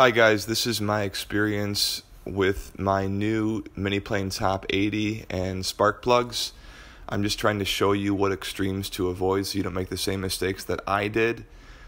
Hi guys, this is my experience with my new Miniplane top 80 and spark plugs. I'm just trying to show you what extremes to avoid so you don't make the same mistakes that I did.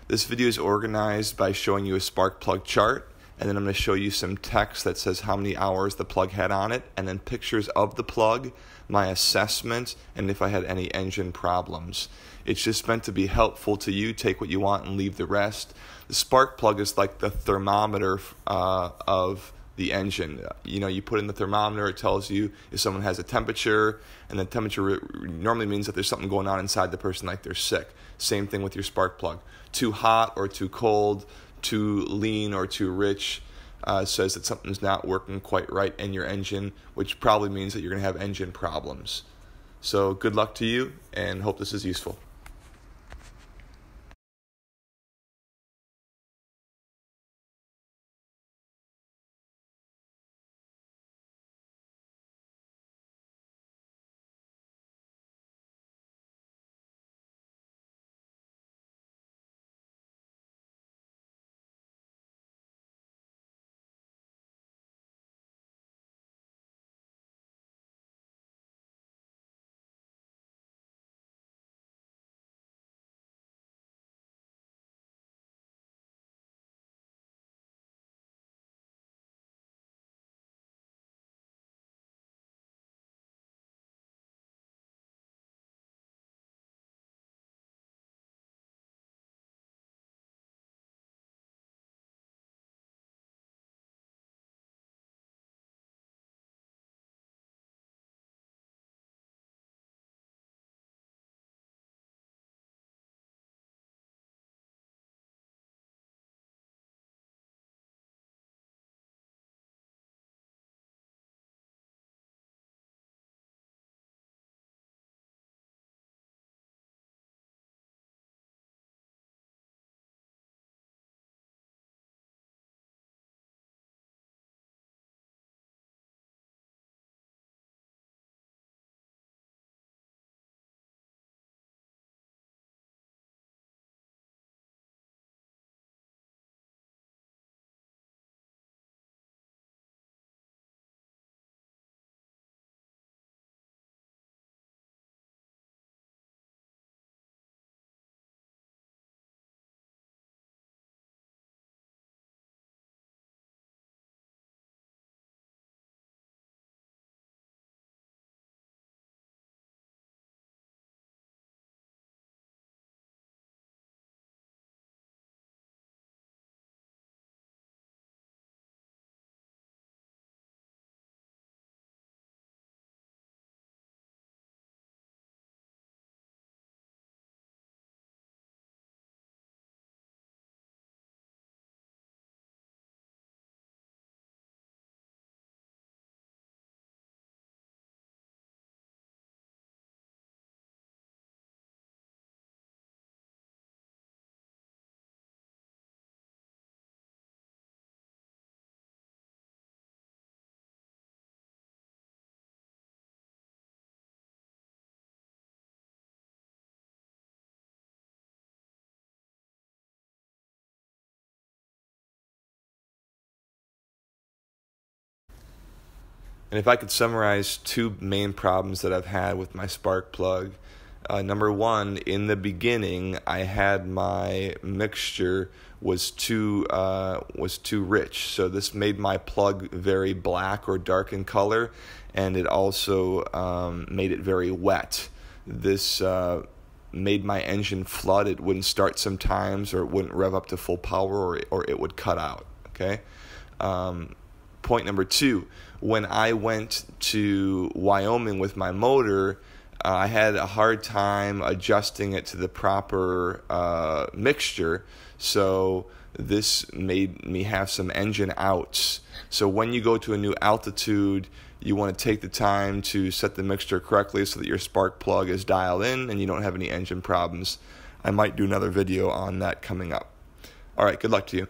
This video is organized by showing you a spark plug chart and then I'm going to show you some text that says how many hours the plug had on it and then pictures of the plug, my assessment, and if I had any engine problems. It's just meant to be helpful to you. Take what you want and leave the rest. The spark plug is like the thermometer uh, of the engine. You know, you put in the thermometer, it tells you if someone has a temperature, and the temperature normally means that there's something going on inside the person, like they're sick. Same thing with your spark plug. Too hot or too cold, too lean or too rich. Uh, says that something's not working quite right in your engine, which probably means that you're going to have engine problems. So, good luck to you and hope this is useful. And if I could summarize two main problems that I've had with my spark plug, uh, number one, in the beginning, I had my mixture was too uh, was too rich, so this made my plug very black or dark in color, and it also um, made it very wet. This uh, made my engine flood. It wouldn't start sometimes, or it wouldn't rev up to full power, or or it would cut out. Okay. Um, point number two, when I went to Wyoming with my motor, uh, I had a hard time adjusting it to the proper uh, mixture. So this made me have some engine outs. So when you go to a new altitude, you want to take the time to set the mixture correctly so that your spark plug is dialed in and you don't have any engine problems. I might do another video on that coming up. All right, good luck to you.